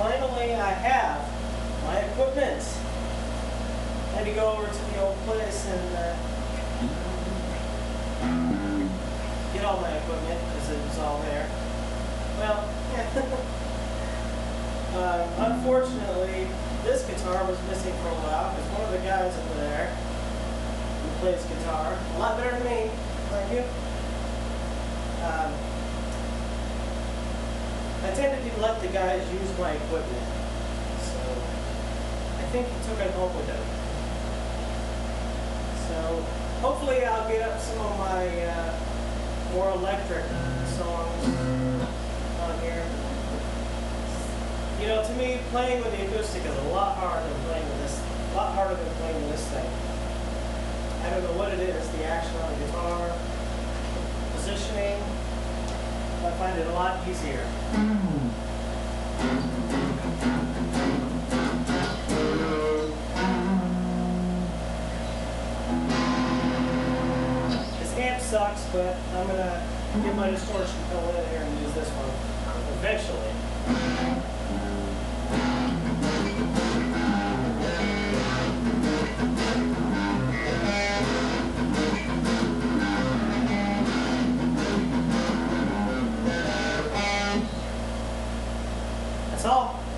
finally I have my equipment. I Had to go over to the old place and uh, get all my equipment because it was all there. Well, uh, unfortunately, this guitar was missing for a while because one of the guys over there who plays guitar, a lot better than me, thank you. To let the guys use my equipment, so I think he took it home with him. So hopefully I'll get up some of my uh, more electric songs on here. You know, to me, playing with the acoustic is a lot harder than playing with this. A lot harder than playing with this thing. I don't know what it is, the action on the guitar, positioning. I find it a lot easier. This amp sucks, but I'm gonna get my distortion fill in here and use this one eventually. That's all.